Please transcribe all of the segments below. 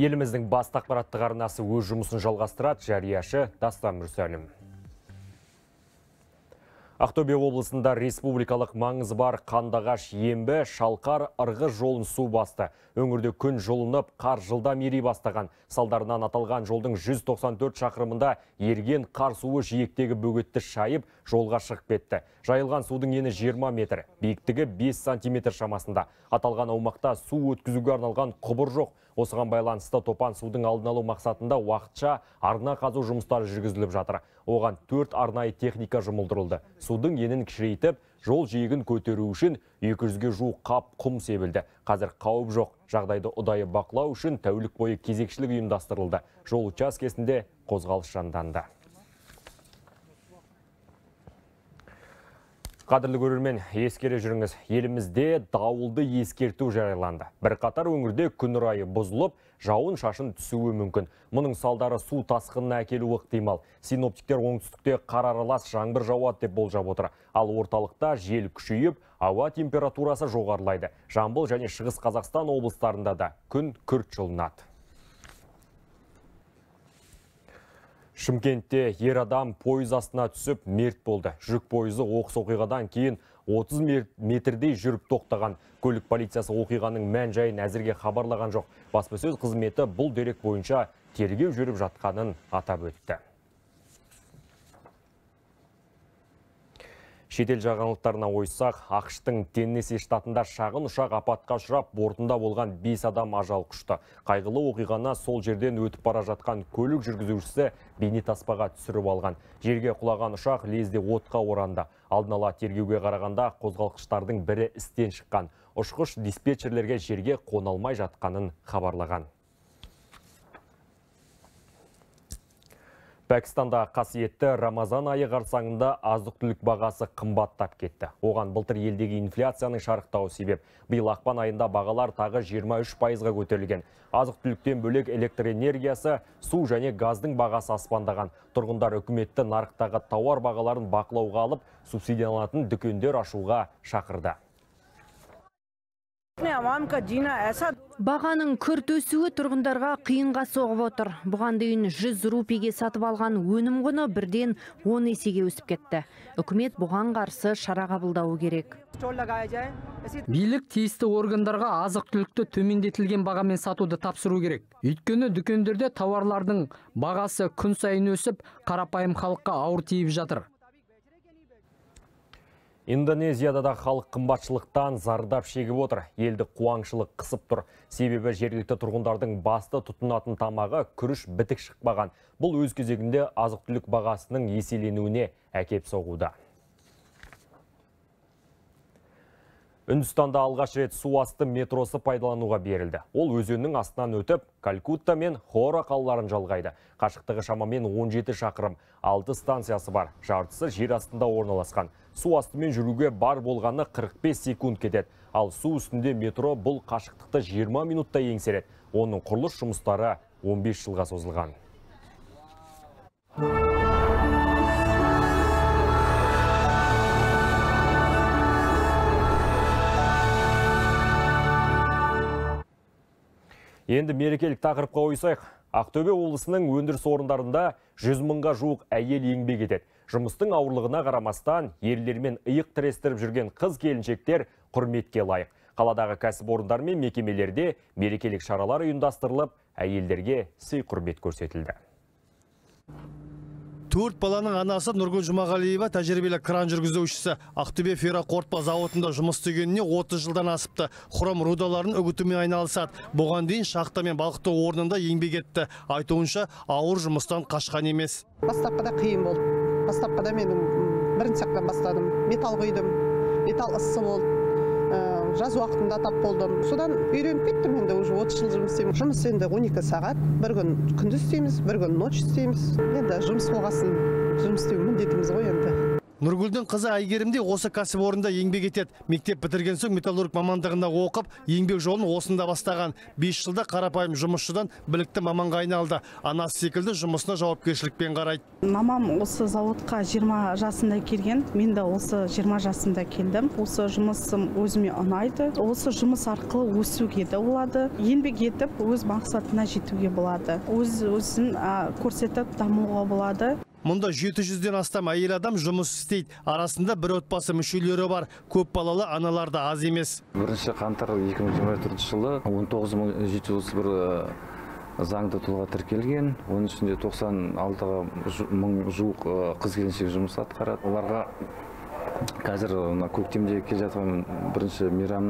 Еліміздің басты ақпараттық арнасы өз жұмысын жалғастырады, жарияшы Дастан Мүрсәлім. Ақтөбе облысында республикалық маңызы бар Қандағаш ембі шалқар ырғы жолын су басты. Өңірде күн жолынып, қар жылдам ери бастаған. Салдарынан аталған жолдың 194 шақырымында ерген қар суы жиектегі бөгетті шайып, жолға шығып кетті. Жайылған судың ені 20 метр, биіктігі 5 сантиметр шамасында. Аталған аумақта су өткізуге арналған құбыр жоқ. Осыған байланысты топан судың алдын алу мақсатында уақытша арна қазу жұмыстары жүргізіліп жатыр. Оған төрт арнайы техника жұмылдырылды. Судың енін кішірейтіп, жол жиегін көтеру үшін 200-ге жуық қап құм себілді. Қазір қауіп жоқ. Жағдайды ұдайы бақылау үшін тәулік бойы кезекшілік ұйымдастырылды. Жол учаскесінде қозғалыс жанданды. Қадірлі көрермен, ескере жүріңіз, елімізде дауылды ескерту жарияланды. Бір қатар өңірде күн райы бұзылып, жауын шашын түсуі мүмкін. Мұның салдары су тасқынына әкелуі ықтимал. Синоптиктер оңтүстікте қар аралас жаңбыр жауады деп болжап отыр. Ал орталықта жел күшейіп, ауа температурасы жоғарылайды. Жамбыл және Шығыс Қазақстан облыстарында да күн күрт жылынады. Шымкентте ер адам пойыз астына түсіп мерт болды. Жүк пойызы оқыс оқиғадан кейін 30 метрдей жүріп тоқтаған. Көлік полициясы оқиғаның мән жайын әзірге хабарлаған жоқ. Баспасөз қызметі бұл дерек бойынша тергеу жүріп жатқанын атап өтті. Шетел жағанлықтарына ойсақ, Ақштың Теннесси штатында шағын ұшақ апатқа ұшырап, бортында болған 5 адам ажал құшты. Қайғылы оқиғаны сол жерден өтіп бара жатқан көлік жүргізушісі бейнетаспаға түсіріп алған. Жерге құлаған ұшақ лезде отқа оранды. Алдын ала тергеуге қарағанда қозғалқыштардың бірі істен шыққан. Ұшқыш диспетчерлерге жерге қоналмай жатқанын хабарлаған. Пәкістанда қасиетті Рамазан айы қарсаңында азық түлік бағасы қымбаттап кетті. Оған былтыр елдегі инфляцияның шарықтауы себеп. Биыл ақпан айында бағалар тағы 23 пайызға көтерілген. Азық түліктен бөлек электр энергиясы, су және газдың бағасы аспандаған. Тұрғындар үкіметті нарықтағы тауар бағаларын бақылауға алып, субсидияланатын дүкендер ашуға шақырды. Бағаның күрт өсуі тұрғындарға қиынға соғып отыр. Бұған дейін 100 рупиге сатып алған өнім құны бірден 10 есеге өсіп кетті. Үкімет бұған қарсы шара қабылдауы керек. Билік тиісті органдарға азық түлікті төмендетілген бағамен сатуды тапсыру керек. Өйткені дүкендерде тауарлардың бағасы күн сайын өсіп, қарапайым халыққа ауыр тиіп жатыр. Индонезияда да халық қымбатшылықтан зардап шегіп отыр. Елді қуаңшылық қысып тұр. Себебі жергілікті тұрғындардың басты тұтынатын тамағы күріш бітік шықпаған. Бұл өз кезегінде азық түлік бағасының еселенуіне әкеп соғуда. Үндістанда алғаш рет су асты метросы пайдалануға берілді. Ол өзеннің астынан өтіп, Калькутта мен Хора қалаларын жалғайды. Қашықтығы шамамен 17 шақырым, 6 станциясы бар. Жартысы жер астында орналасқан. Су астымен жүруге бар болғаны 45 секунд кетеді. Ал су үстінде метро бұл қашықтықты 20 минутта еңсереді. Оның құрылыс жұмыстары 15 жылға созылған. Енді мерекелік тақырыпқа ойсайық. Ақтөбе облысының өндіріс орындарында 100 мыңға жуық әйел еңбек етеді. Жұмыстың ауырлығына қарамастан ерлермен иық тірестіріп жүрген қыз келіншектер құрметке лайық. Қаладағы кәсіпорындар мен мекемелерде мерекелік шаралар ұйымдастырылып, әйелдерге сый құрмет көрсетілді. Төрт баланың анасы нұргүл жұмағалиева тәжірибелі кран жүргізушісі. Ақтөбе ферроқорытпа зауытында жұмыс істегеніне 30 жылдан асыпты. Хром рудаларын үгітумен айналысады. Бұған дейін шахта мен балқыту орнында еңбек етті. Айтуынша ауыр жұмыстан қашқан емес. Бастапқыда қиын болды. Бастапқыда мен бірінші саққа бастадым. Металл құйдым. Металл ыссы болды. Жаз уақытында тап болдым. Содан үйреніп кеттім енді уже отыз жыл жұмыс істеймін. Жұмыс енді он екі сағат. Бір күн күндіз істейміз бір күн ночь істейміз. Енді жұмыс болғасын. Жұмыс істеу міндетіміз ғой енді. Нұргүлдің қызы әйгерім де осы кәсіпорында еңбек етеді. Мектеп бітірген соң металлург мамандығында оқып еңбек жолын осында бастаған. Бес жылда қарапайым жұмысшыдан білікті маманға айналды. Анасы секілді жұмысына жауапкершілікпен қарайды. Мамам осы зауытқа 20 жасында келген. Мен де осы 20 жасында келдім. Осы жұмысым өзіме ұнайды. Осы жұмыс арқылы өсуге де болады. Еңбек етіп өз мақсатына жетуге болады. Өз өзін көрсетіп дамуға болады. Мұнда 700-ден астам әйел адам жұмыс істейді. Арасында бір отбасы мүшелері бар. Көп балалы аналар да аз емес. Бірінші қаңтар 2024 жылы 19731 заңды тұлға тіркелген. Оның ішінде 96 мың жуық қыз келіншек жұмыс атқарады. Оларға қазір мына көктемде келе жатқан бірінші мейрам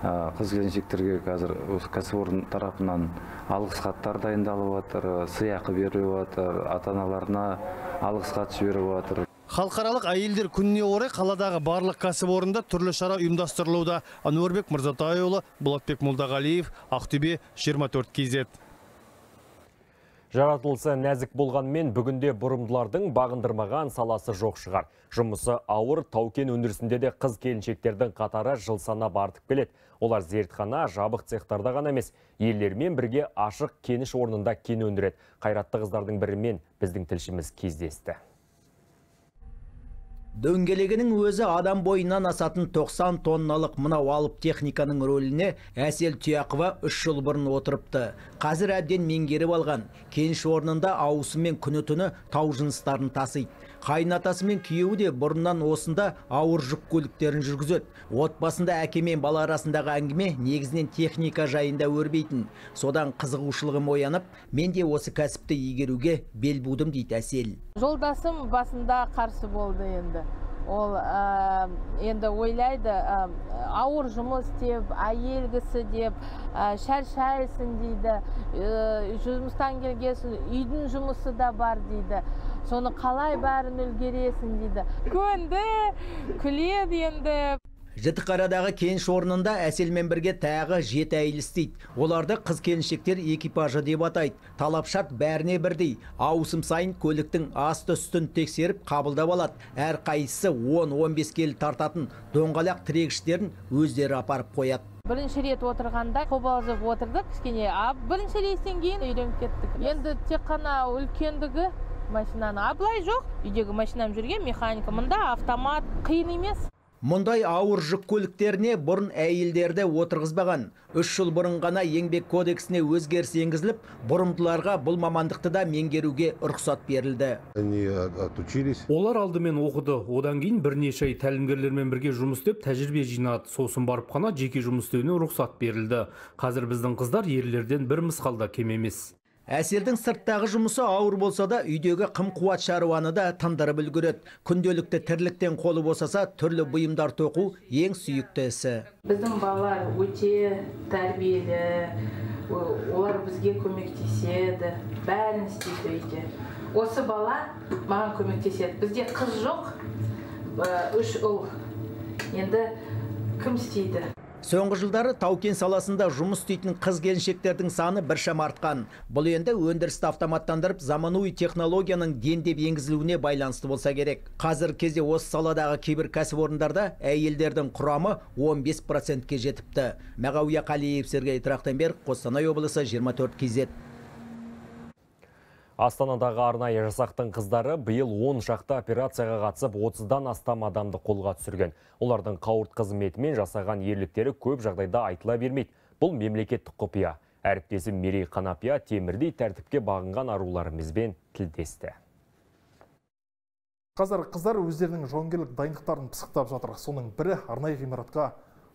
қыз келіншектерге қазір осы кәсіпорын тарапынан алғыс хаттар дайындалып жатыр сыйақы беріліп жатыр ата аналарына алғыс хат жіберіп жатыр. Халықаралық әйелдер күніне орай қаладағы барлық кәсіпорында түрлі шара ұйымдастырылуда. Әнуарбек мырзатайұлы болатбек молдағалиев ақтөбе 24 kz Жаратылысы нәзік болғанмен бүгінде бұрымдылардың бағындырмаған саласы жоқ шығар. Жұмысы ауыр таукен өндірісінде де қыз келіншектердің қатары жыл санап артып келеді. Олар зертхана, жабық цехтарда ғана емес, елдермен бірге ашық кеніш орнында кен өндіреді. Қайратты қыздардың бірімен біздің тілшіміз кездесті. Дөңгелегінің өзі адам бойынан асатын 90 тонналық мынау алып техниканың рөліне әсел тұяқова үш жыл бұрын отырыпты. Қазір әбден меңгеріп алған. Кеніш орнында ауысымен күні түні тау жыныстарын тасиды. Қайынатасы мен күйеуі де бұрыннан осында ауыр жүк көліктерін жүргізеді. Отбасында әке мен бала арасындағы әңгіме негізінен техника жайында өрбейтін. Содан қызығушылығым оянып мен де осы кәсіпті игеруге бел будым дейді әсел. Жолдасым басында қарсы болды енді. Ол ә, енді ойлайды ә, ауыр жұмыс деп әйел кісі деп ә, шаршайсың дейді ә, жұмыстан келгесін үйдің жұмысы да бар дейді. Соны қалай бәрін үлгересің дейді. Көнді күледі енді жітіқарадағы кеніш орнында әселмен бірге тағы жеті әйел істейді. Оларды қыз келіншектер экипажы деп атайды. Талап шарт бәріне бірдей. Ауысым сайын көліктің асты үстін тексеріп қабылдап алады. Әр қайсысы 10-15 келі тартатын. Доңғалақ тірегіштерін өздері апарып қояды. Бірінші рет отырғанда қобалжып отырдық. Кішкене а бірінші рейстен кейін үйреніп кеттік. Енді тек қана үлкендігі машинаны а былай жоқ. Үйдегі машинам жүрген механика мында автомат қиын емес. Мұндай ауыр жүк көліктеріне бұрын әйелдерді отырғызбаған. Үш жыл бұрын ғана еңбек кодексіне өзгеріс енгізіліп бұрымдыларға бұл мамандықты да меңгеруге рұқсат берілді. Они отучились. Олар алдымен оқыды. Одан кейін бірнеше ай тәлімгерлермен бірге жұмыс істеп тәжірибе жинады. Сосын барып қана жеке жұмыс істеуіне рұқсат берілді. Қазір біздің қыздар ерлерден бір мысқалда кем емес. Әселдің сырттағы жұмысы ауыр болса да үйдегі қым қуат шаруаны да тындырып үлгереді. Күнделікті тірліктен қолы босаса түрлі бұйымдар тоқу ең сүйікті ісі. Біздің балалар өте тәрбиелі олар бізге көмектеседі бәрін істейді үйде. Осы бала маған көмектеседі. Бізде қыз жоқ үш ұл. Енді кім істейді? Соңғы жылдары таукен саласында жұмыс істейтін қыз келіншектердің саны біршама артқан. Бұл енді өндірісті автоматтандырып заманауи технологияның дендеп енгізілуіне байланысты болса керек. Қазір кезде осы саладағы кейбір кәсіпорындарда әйелдердің құрамы 15 процентке жетіпті. Мағауия қалиев сергей трахтенберг қостанай облысы 24 kz Астанадағы арнайы жасақтың қыздары биыл 10 шақты операцияға қатысып 30-дан астам адамды қолға түсірген. Олардың қауырт қызметімен жасаған ерліктері көп жағдайда айтыла бермейді. Бұл мемлекеттік құпия. Әріптесім Мерей Қанапия темірдей тәртіпке бағынған аруларымызбен тілдесті. Қазір қыздар өздерінің жауынгерлік дайындықтарын пысықтап жатыр. Соның бірі арнайы ғимаратқа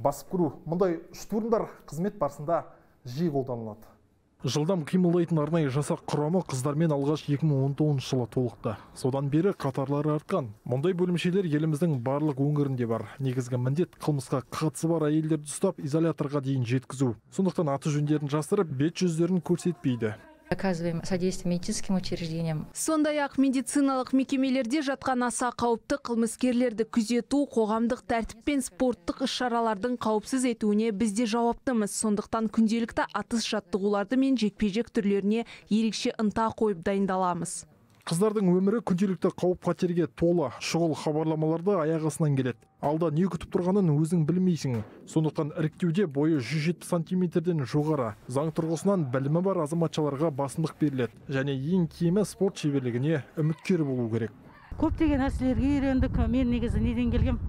басып кіру. Мұндай штурмдар қызмет барысында жиі қолданылады жылдам қимылдайтын арнайы жасақ құрамы қыздармен алғаш 2019 жылы толықты. Содан бері қатарлары артқан. Мұндай бөлімшелер еліміздің барлық өңірінде бар. Негізгі міндет қылмысқа қатысы бар әйелдерді ұстап изоляторға дейін жеткізу. Сондықтан аты жөндерін жасырып бет жүздерін көрсетпейді. Оказываем содействие медицинским учреждениям. Сондай ақ медициналық мекемелерде жатқан аса қауіпті қылмыскерлерді күзету қоғамдық тәртіп пен спорттық іс шаралардың қауіпсіз етуіне біз де жауаптымыз. Сондықтан күнделікті атыс жаттығуларды мен жекпе жек түрлеріне ерекше ынта қойып дайындаламыз. Қыздардың өмірі күнделікті қауіп қатерге толы шұғыл хабарламаларды аяқ астынан келеді. Алда не күтіп тұрғанын өзің білмейсің. Сондықтан іріктеуде бойы 170 сантиметрден жоғары заң тұрғысынан білімі бар азаматшаларға басымдық беріледі. Және ең кемі спорт шеберлігіне үміткер болу керек. Көптеген нәрселерге үйрендік. Мен негізі неден келгем?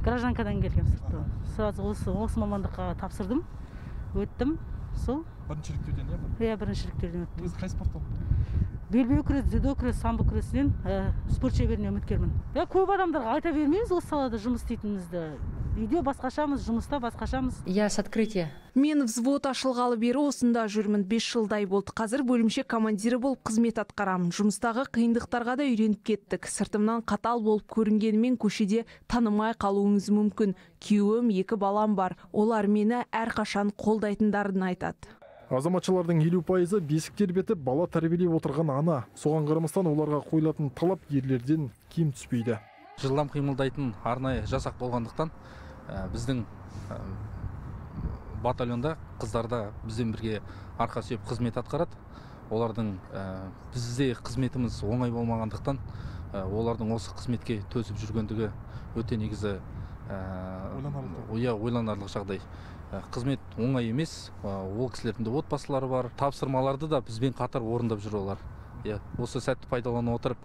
Гражданкадан келгем сырттан сразу осы осы мамандыққа тапсырдым. Өттім. Сол. Бірінші іріктеуден иә иә бірінші іріктеуден өттім. Өзі қай спорттан белбеу күрес дзюдо күрес самбо күресінен ә, спорт шеберіне үміткермін. Иә көп адамдарға айта бермейміз осы салада жұмыс істейтінімізді. Үйде басқашамыз жұмыста басқашамыз. Я с открытия. мен взвод ашылғалы бері осында жүрмін. Бес жылдай болды. Қазір бөлімше командирі болып қызмет атқарамын. Жұмыстағы қиындықтарға да үйреніп кеттік. Сыртымнан қатал болып көрінгенімен көшеде танымай қалуыңыз мүмкін. Күйеуім екі балам бар. Олар мені әрқашан қолдайтындарын айтады. Азаматшалардың елу пайызы бесік тербетіп бала тәрбиелеп отырған ана. Соған қарамастан оларға қойылатын талап ерлерден кем түспейді. Жылдам қимылдайтын арнайы жасақ болғандықтан ә, біздің ә, батальонда қыздарда бізбен бірге арқа сүйеп қызмет атқарады. Олардың ә, бізде қызметіміз оңай болмағандықтан ә, олардың осы қызметке төзіп жүргендігі өте негізі иә ойланарлық жағдай. Қызмет оңай емес. Ә, ол кісілердің де отбасылары бар. Тапсырмаларды да бізбен қатар орындап жүр олар. Иә осы сәтті пайдалана отырып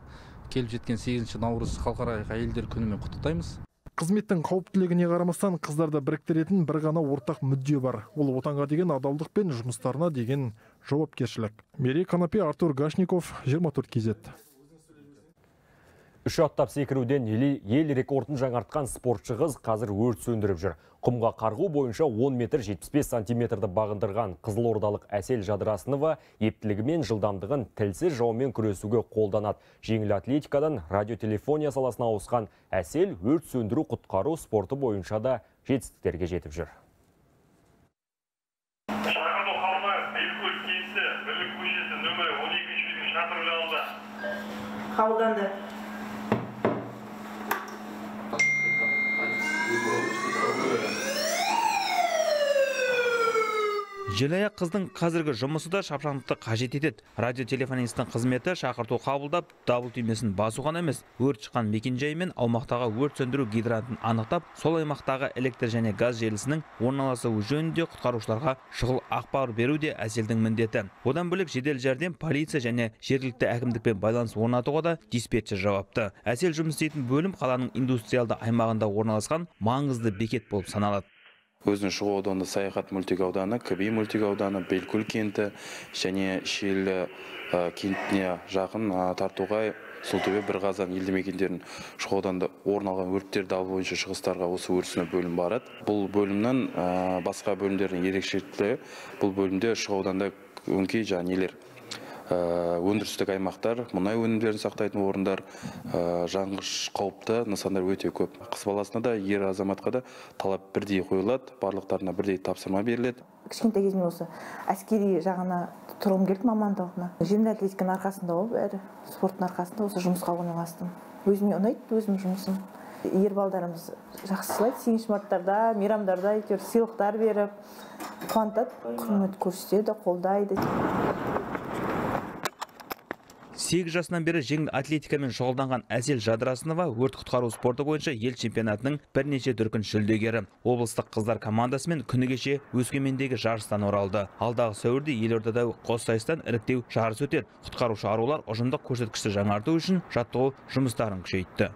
келіп жеткен сегізінші наурыз халықаралық әйелдер күнімен құттықтаймыз. Қызметтің қауіптілігіне қарамастан қыздарды біріктіретін бір ғана ортақ мүдде бар. Ол отанға деген адалдық пен жұмыстарына деген жауапкершілік. Мерей канапе артур гашников 24 кз. Үш аттап секіруден ел ел рекордын жаңартқан спортшы қыз қазір өрт сөндіріп жүр. Құмға қарғу бойынша 10 метр 75 сантиметрді бағындырған қызылордалық әсел Жадырасынова ептілігі мен жылдамдығын тілсіз жаумен күресуге қолданады. Жеңіл атлетикадан радиотелефония саласына ауысқан әсел өрт сөндіру құтқару спорты бойынша да жетістіктерге жетіп жүр. шақырту желаяқ қыздың қазіргі жұмысы да шапшаңдықты қажет етеді. Радиотелефонисттің қызметі шақырту қабылдап дабыл түймесін басу ғана емес өрт шыққан мекенжай мен аумақтағы өрт сөндіру гидрантын анықтап сол аймақтағы электр және газ желісінің орналасуы жөнінде құтқарушыларға шұғыл ақпар беру де әселдің міндеті. Одан бөлек жедел жәрдем полиция және жергілікті әкімдікпен байланыс орнатуға да диспетчер жауапты. Әсел жұмыс істейтін бөлім қаланың индустриалды аймағында орналасқан маңызды бекет болып саналады. Өзінің шығу ауданы саяхат мөлтек ауданы кби мөлтек ауданы белкөл кенті және шиелі кентіне жақын тартуғай сұлтөбе бірқазан елді мекендерінің шығу ауданында орын алған өрттер дабыл бойынша шығыстарға осы өрісіне бөлім барады. Бұл бөлімнің басқа бөлімдердің ерекшелігі бұл бөлімде шығу ауданда өңкей жаңағы нелер өндірістік аймақтар мұнай өнімдерін сақтайтын орындар ә, жанғыш қауіпті нысандар өте көп. Қыз баласына да ер азаматқа да талап бірдей қойылады барлықтарына бірдей тапсырма беріледі. Кішкентай кезімнен осы әскери жағына тұрғым келді мамандығына. Жеңіл атлетиканың арқасында ғой бәрі спорттың арқасында осы жұмысқа орналастым. Өзіме ұнайды өзімнің жұмысым. Ер балдарымыз жақсы сыйлайды сегізінші марттарда мейрамдарда әйтеуір сыйлықтар беріп қуантады. Құрмет көрсетеді қолдайды. Сегіз жасынан бері жеңіл атлетикамен шұғылданған әсел жадырасынова өрт құтқару спорты бойынша ел чемпионатының бірнеше дүркін жүлдегері. Облыстық қыздар командасымен күні кеше өскемендегі жарыстан оралды. Алдағы сәуірде елордада қос сайыстан іріктеу жарысы өтеді. Құтқарушы арулар ұжымдық көрсеткішті жаңарту үшін жаттығу жұмыстарын күшейтті.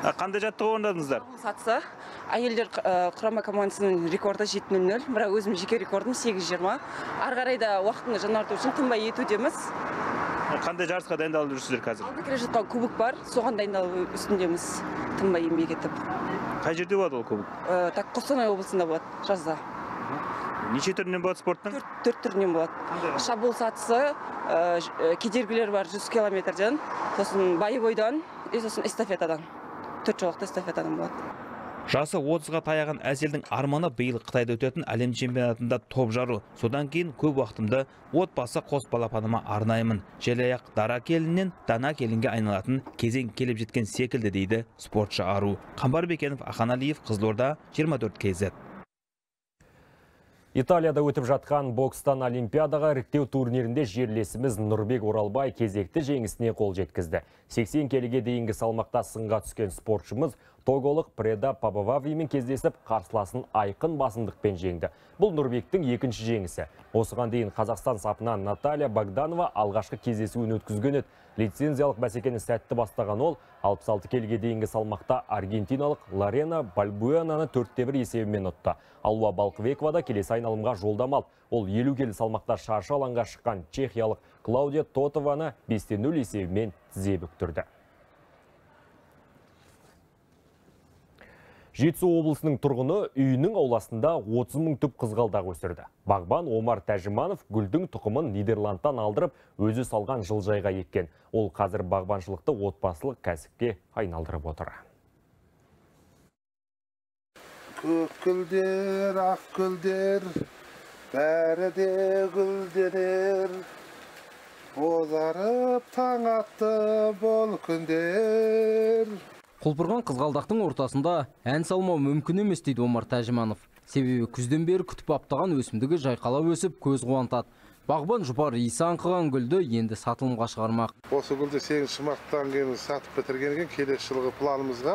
Қандай жаттығу орындадыңыздар? Сатысы әйелдер құрама командасының рекорды жеті нөл нөл. Бірақ өзім жеке рекордым сегіз жиырма. Ары қарай да уақытыңды жаңарту үшін тынбай етудеміз. Қандай жарысқа дайындалып жүрсіздер қазір? Алда келе жатқан кубок бар. Соған дайындалу үстіндеміз. Тынбай еңбек етіп. Қай жерде болады ол кубок? Так қостанай облысында болады жазда. Неше түрінен болады спорттың? Төрт, төрт түрінен болады. Шабуыл сатысы кедергілер бар жүз километрден. Сосын боевойдан и сосын эстафетадан. Төрт жолақты эстафетадан болады жасы отызға таяған әселдің арманы биыл қытайда өтетін әлем чемпионатында топ жару. Содан кейін көп уақытымды отбасы қос балапаныма арнаймын. Желаяқ дара келіннен дана келінге айналатын кезең келіп жеткен секілді дейді спортшы ару. Қамбар бекенов ахан қызылорда 24 кз. Италияда өтіп жатқан бокстан олимпиадаға іріктеу турнирінде жерлесіміз Нұрбек Оралбай кезекті жеңісіне қол жеткізді. 80 келіге дейінгі салмақта сынға түскен спортшымыз тоголық Преда Пабававимен кездесіп қарсыласын айқын басымдықпен жеңді. Бұл Нұрбектің екінші жеңісі. Осыған дейін Қазақстан сапынан Наталья Богданова алғашқы кездесуін өткізген еді. Лицензиялық бәсекені сәтті бастаған ол 66 келіге дейінгі салмақта аргентиналық Ларена Бальбуэнаны 4-1 есебімен ұтты. Алуа Балқыбекова да келесі айналымға жолдамал. Ол 50 келі салмақта шаршы алаңға шыққан чехиялық Клаудия Тотованы 5-0 есебімен тізе бүктірді. Жетісу облысының тұрғыны үйінің ауласында 30 мың түп қызғалдақ өсірді. Бағбан Омар Тәжіманов гүлдің тұқымын Нидерландтан алдырып, өзі салған жылжайға еккен. Ол қазір бағбаншылықты отбасылық кәсіпке айналдырып отыр. Көк гүлдер, ақ гүлдер, бәрі де гүлденер. Бозарып таң атты бұл күндер. Құлпырған қызғалдақтың ортасында ән салмау мүмкін емес дейді Омар Тәжіманов. Себебі күзден бері күтіп аптаған өсімдігі жайқалап өсіп көз қуантады. Бағбан жұпар иісі аңқыған гүлді енді сатылымға шығармақ. Осы гүлді 8 марттан кейін сатып бітірген кейін келесі жылғы планымызға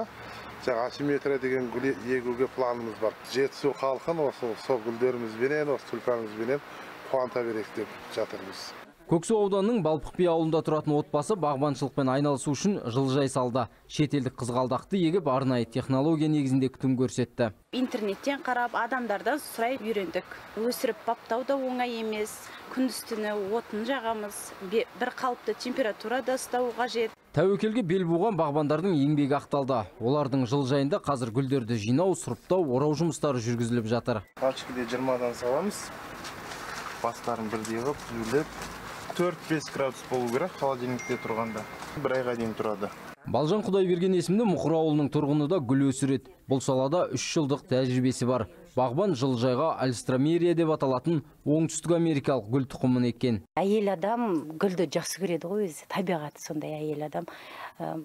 жаңа асимметрия деген гүл егуге планымыз бар. Жетісу халқын осы сол гүлдерімізбенен, осы түлпанымызбенен қуанта берейік деп жатырмыз. Көксу ауданының Балпық би ауылында тұратын отбасы бағбаншылықпен айналысу үшін жылыжай салды. Шетелдік қызғалдақты егіп арнайы технология негізінде күтім көрсетті. интернеттен қарап адамдардан сұрай үйрендік өсіріп баптау да оңай емес күндіз түні отын жағамыз бір қалыпты температурада ұстау қажет Тәуекелге бел буған бағбандардың еңбегі ақталды. Олардың жылыжайында қазір гүлдерді жинау, сұрыптау, орау жұмыстары жүргізіліп жатыр. Пальчикіде 20-дан саламыз. Бастарын бірдей қылып, түзулеп. 4-5 градус болу керек холодильникте тұрғанда. Бір айға дейін тұрады. Балжан Құдайберген есімді Мұқыр ауылының тұрғыны да гүл өсіреді. Бұл салада 3 жылдық тәжірибесі бар. Бағбан жылыжайға альстромерия деп аталатын оңтүстік америкалық гүл тұқымын еккен. әйел адам гүлді жақсы көреді ғой өзі. Табиғаты сондай әйел адам.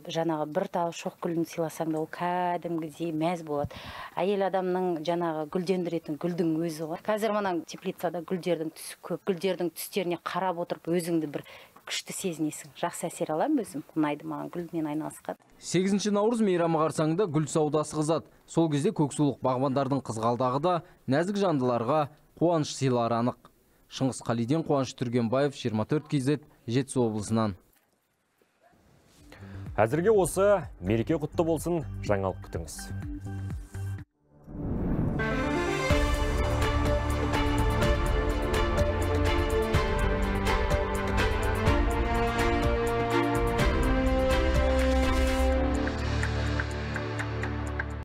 Жаңағы бір тал шоқ гүлін сыйласаң да ол кәдімгідей мәз болады. Әйел адамның жаңағы гүлдендіретін гүлдің өзі ғой. Қазір мына теплицада гүлдердің түсі көп. Гүлдердің түстеріне қарап отырып өзіңді бір күшті сезінесің жақсы әсер аламын өзім ұнайды маған гүлмен айналысқан 8 наурыз мейрамы қарсаңында гүл саудасы қызады. Сол кезде көксулық бағбандардың қызғалдағы да нәзік жандыларға қуаныш сыйлары анық. Шыңғыс Қалиден Қуаныш Түргенбаев 24 кз Жетісу облысынан. Әзірге осы мереке құтты болсын жаңалық күтіңіз.